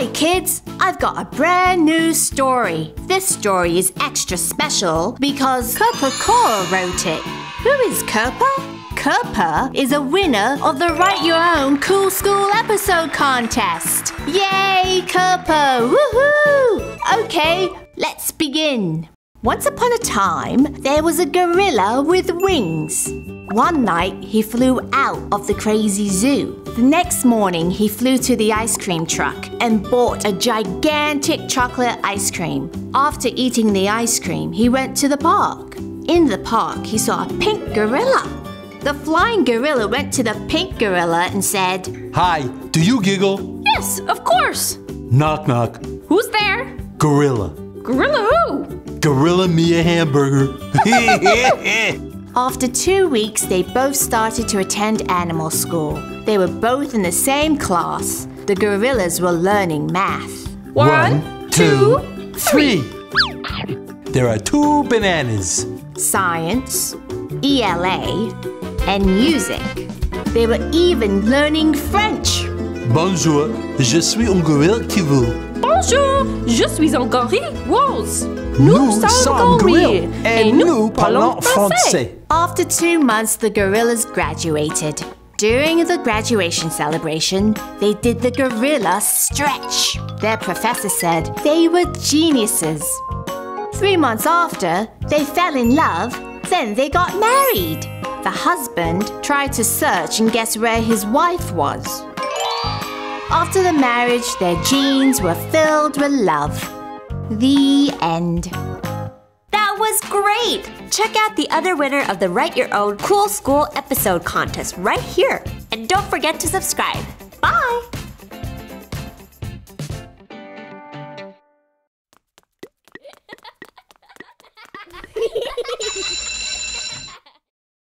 Hi, kids! I've got a brand new story. This story is extra special because Kirpa Kaur wrote it. Who is Kirpa? Kirpa is a winner of the Write Your Own Cool School episode contest. Yay, Kirpa! Woohoo! Okay, let's begin. Once upon a time, there was a gorilla with wings. One night, he flew out of the crazy zoo. The next morning, he flew to the ice cream truck and bought a gigantic chocolate ice cream. After eating the ice cream, he went to the park. In the park, he saw a pink gorilla. The flying gorilla went to the pink gorilla and said, Hi, do you giggle? Yes, of course. Knock knock. Who's there? Gorilla. Gorilla who? Gorilla me a hamburger. After two weeks, they both started to attend animal school. They were both in the same class. The gorillas were learning math. One, two, three. There are two bananas. science, ELA, and music. They were even learning French. Bonjour, je suis un gorille qui vous. Bonjour, je suis un gorille rose. Nous sommes gorilles et nous parlons français. After two months, the gorillas graduated. During the graduation celebration, they did the gorilla stretch. Their professor said they were geniuses. Three months after, they fell in love, then they got married. The husband tried to search and guess where his wife was. After the marriage, their genes were filled with love. The end. That was great! Check out the other winner of the Write Your Own Cool School episode contest right here. And don't forget to subscribe. Bye!